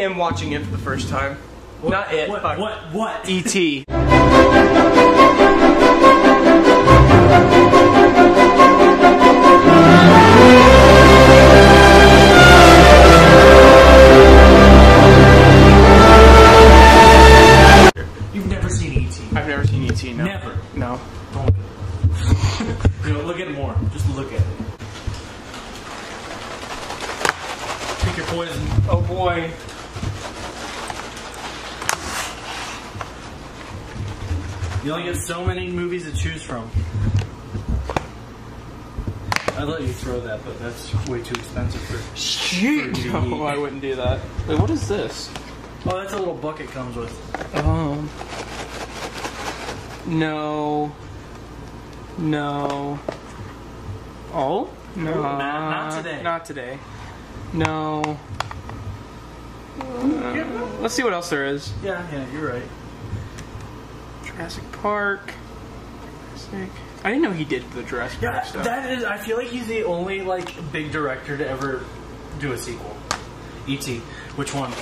am watching it for the first time. Not it. What? fuck. What? What? E.T. You've never seen E.T. I've never seen E.T. No. Never. No. Don't look at it. you know, look at it more. Just look at it. Pick your poison. Oh boy. You only get so many movies to choose from. I'd let you throw that, but that's way too expensive for. Shit. For No. I wouldn't do that. Wait, what is this? Oh, that's a little bucket comes with. Um. No. No. Oh? No. Not- not today. Not today. No. Uh, let's see what else there is. Yeah, yeah, you're right. Jurassic Park. Jurassic. I didn't know he did the Jurassic Yeah, Park stuff. that is. I feel like he's the only like big director to ever do a sequel. E.T. Which one?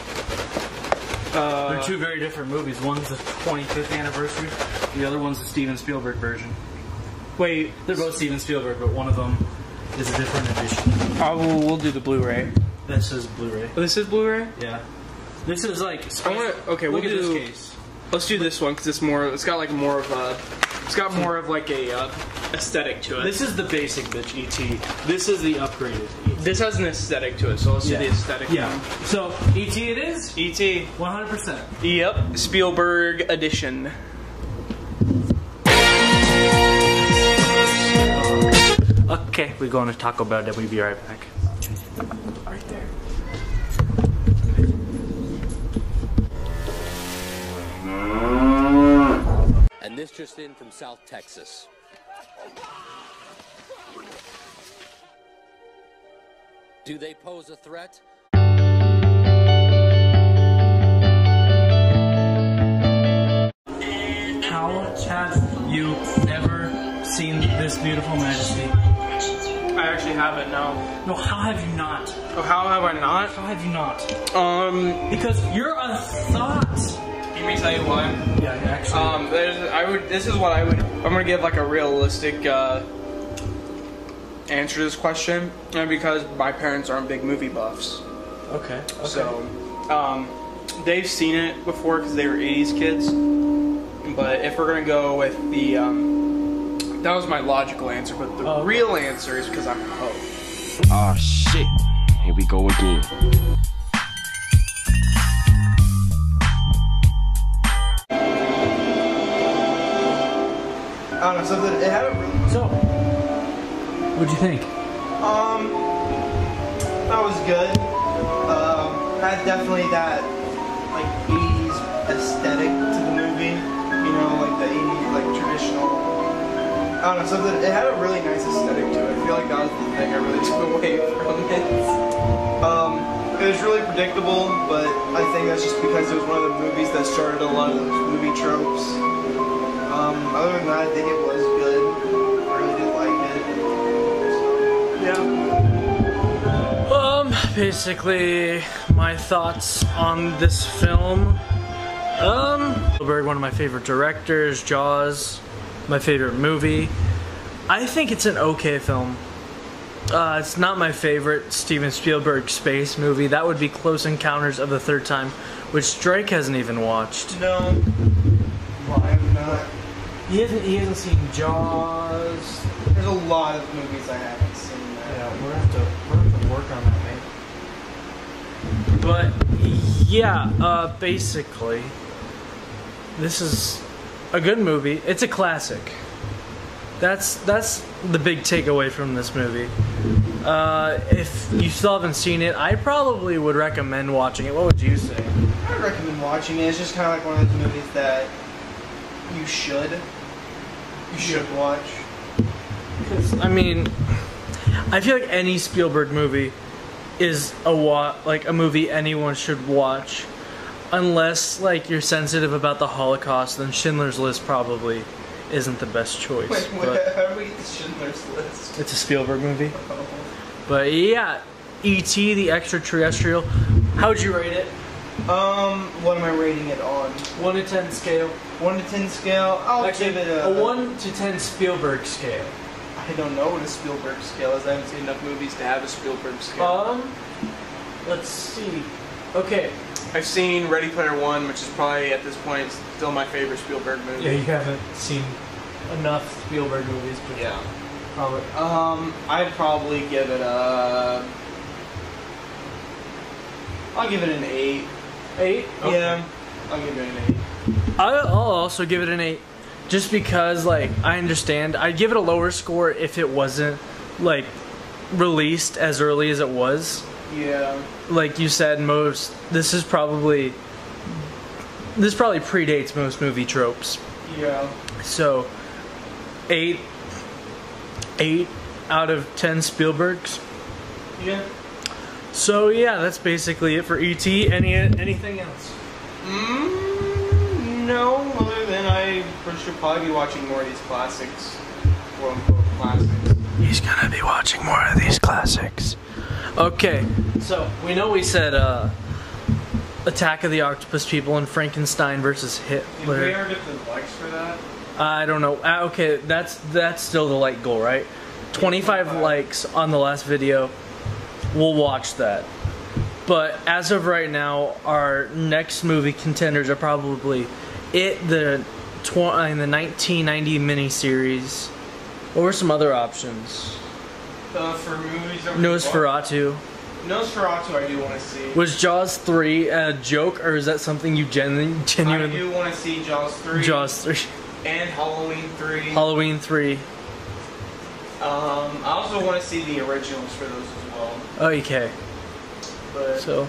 uh, They're two very different movies. One's the 25th anniversary. The other one's the Steven Spielberg version. wait, They're both Steven Spielberg, but one of them is a different edition. I will, we'll do the Blu-ray. This is Blu-ray. Oh, this is Blu-ray. Yeah. This is like. I wanna- okay, Look we'll at do- this case. Let's do this one because it's more. It's got like more of a. It's got more of like a uh, aesthetic to it. This is the basic bitch ET. This is the upgraded ET. This has an aesthetic to it, so let's Yeah. do the aesthetic. Yeah. So ET it is. E.T. 100%. Yep. Spielberg edition. Okay, we're going to Taco Bell. Then we'll be right back. And this just in from South Texas. Do they pose a threat? How have you never seen this beautiful majesty? I actually haven't. No. No, how have you not? Oh, how have I not? How have you not? Um. Because you're a thought. Let me tell you why. Yeah, actually. Um. There's. I would. This is what I would. I'm gonna give like a realistic uh, answer to this question, and because my parents aren't big movie buffs. okay. okay. So, um, they've seen it before because they were 80s kids. But if we're gonna go with the, um, that was my logical answer. But the Oh, okay. real answer is because I'm a hoe. Oh shit. Here we go again. I don't something, it had really, So, what'd you think? um, that was good. Um, had definitely that, like, 80s aesthetic to the movie. You know, like the 80s, like, traditional. I don't know, something, it had a really nice aesthetic to it. I feel like that was the thing I really took away from it. Um, it was really predictable, but I think that's just because it was one of the movies that started a lot of those movie tropes. Um, other than that, I think it was good. I really did like it. So, yeah. Um, basically, my thoughts on this film. Um, Spielberg, one of my favorite directors, Jaws, my favorite movie. I think it's an okay film. Uh, it's not my favorite Steven Spielberg space movie. That would be Close Encounters of the Third Time, which Drake hasn't even watched. No. Well, I'm not. He hasn't. He hasn't seen Jaws. There's a lot of movies I haven't seen. That. Yeah, we're gonna have to we're gonna have to work on that, mate. But yeah, uh, basically, this is a good movie. It's a classic. That's that's the big takeaway from this movie. Uh, if you still haven't seen it, I probably would recommend watching it. What would you say? I would recommend watching it. It's just kind of like one of those movies that you should, you should watch. I mean, I feel like any Spielberg movie is a wa- like a movie anyone should watch, unless like you're sensitive about the Holocaust. Then Schindler's List probably isn't the best choice. Wait, but wait, how do we get to Schindler's List? it's a Spielberg movie. But yeah, E.T. the extraterrestrial. How would you rate it? Um, what am I rating it on? One to ten scale. One to ten scale. I'll Actually, give it a, a one to ten Spielberg scale. I don't know what a Spielberg scale is. I haven't seen enough movies to have a Spielberg scale. Um, let's see. Okay. I've seen Ready Player One, which is probably at this point still my favorite Spielberg movie. Yeah, you haven't seen enough Spielberg movies, but Yeah. probably. Um, I'd probably give it a. I'll give it an eight. Eight. Yeah, I'll give it an eight. I- I'll also give it an eight, just because like I understand. I'd give it a lower score if it wasn't like released as early as it was. Yeah. Like you said, most this is probably this probably predates most movie tropes. Yeah. So eight, eight out of ten Spielbergs. Yeah. So yeah, that's basically it for ET. Any anything else? Mm, no, other than I should probably be watching more of these classics, quote unquote classics. He's gonna be watching more of these classics. Okay, so we know we said uh, Attack of the Octopus People and Frankenstein versus Did we Hitler. ever get the likes for that? I don't know. Uh, okay, that's that's still the like goal, right? 25 25. likes on the last video. We'll watch that. But as of right now, our next movie contenders are probably it, the tw- uh, the 1990 miniseries, or some other options. Uh, for movies Nosferatu. Nosferatu, I do want to see. Was Jaws 3 a joke, or is that something you genu- I genuinely. do want to see Jaws three. Jaws 3. and Halloween three. Halloween 3. um, I also want to see the originals for those as well. Okay. But So,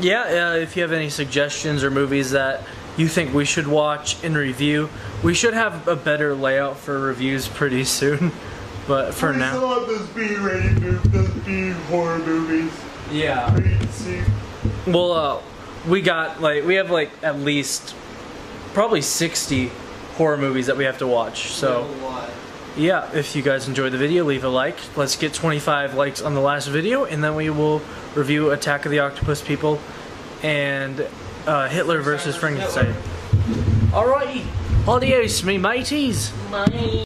yeah, uh, if you have any suggestions or movies that you think we should watch and review, we should have a better layout for reviews pretty soon. But for now, love those B-rated movies, those B horror movies. yeah. We need to see. Well, uh, we got like we have like at least probably 60 horror movies that we have to watch. So. a lot. yeah, if you guys enjoyed the video, leave a like. Let's get 25 likes on the last video, and then we will review Attack of the Octopus People and uh, Hitler versus Frankenstein. Alrighty, adios, me mateys. Bye.